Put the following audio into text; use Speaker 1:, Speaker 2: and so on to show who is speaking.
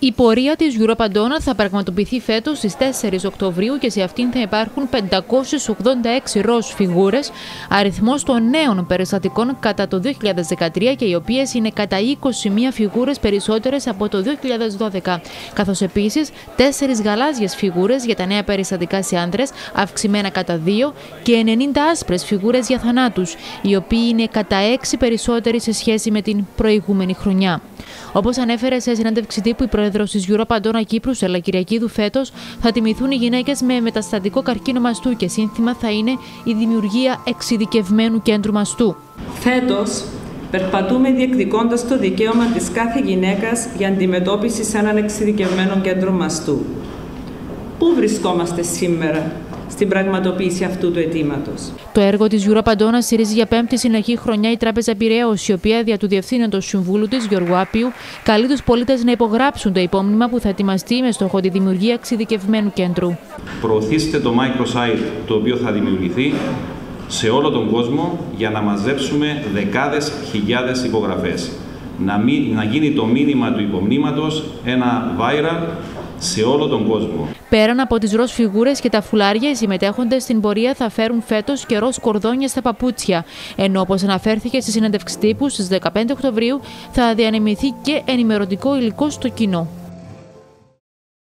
Speaker 1: Η πορεία της Europa θα πραγματοποιηθεί φέτος στις 4 Οκτωβρίου και σε αυτήν θα υπάρχουν 586 ροζ φιγούρες, αριθμός των νέων περιστατικών κατά το 2013 και οι οποίες είναι κατά 21 φιγούρες περισσότερες από το 2012. Καθώς επίσης 4 γαλάζιες φιγούρες για τα νέα περιστατικά σε άντρε, αυξημένα κατά 2 και 90 άσπρες φιγούρες για θανάτους, οι οποίοι είναι κατά 6 περισσότεροι σε σχέση με την προηγούμενη χρονιά. Όπως ανέφερε σε συνέντευξη τύπου η πρόεδρο της Europa Αντώνα Κύπρους, σε Κυριακίδου φέτος, θα τιμηθούν οι γυναίκες με μεταστατικό καρκίνο μαστού και σύνθημα θα είναι η δημιουργία εξειδικευμένου κέντρου μαστού.
Speaker 2: Φέτος, περπατούμε διεκδικώντας το δικαίωμα της κάθε γυναίκας για αντιμετώπιση σε έναν εξειδικευμένο κέντρο μαστού. Πού βρισκόμαστε σήμερα, στην πραγματοποίηση αυτού του αιτήματος.
Speaker 1: Το έργο της Europandona στηρίζει για πέμπτη συνεχή χρονιά η Τράπεζα Πυραιό, η οποία δια του διευθύνοντος συμβούλου της Γιώργου Άπιου καλεί τους πολίτες να υπογράψουν το υπόμνημα που θα ετοιμαστεί με στόχο τη δημιουργία εξειδικευμένου κέντρου.
Speaker 3: Προωθήστε το microsite το οποίο θα δημιουργηθεί σε όλο τον κόσμο για να μαζέψουμε δεκάδες χιλιάδες υπογραφές. Να, να γίνει το μήνυμα του υπομνήματος ένα viral σε όλο τον κόσμο.
Speaker 1: Πέραν από τις ροζ φιγούρες και τα φουλάρια, οι συμμετέχοντες στην πορεία θα φέρουν φέτος και ροζ κορδόνια στα παπούτσια. Ενώ, όπως αναφέρθηκε στη συνέντευξη τύπου, στις 15 Οκτωβρίου θα διανεμηθεί και ενημερωτικό υλικό στο κοινό.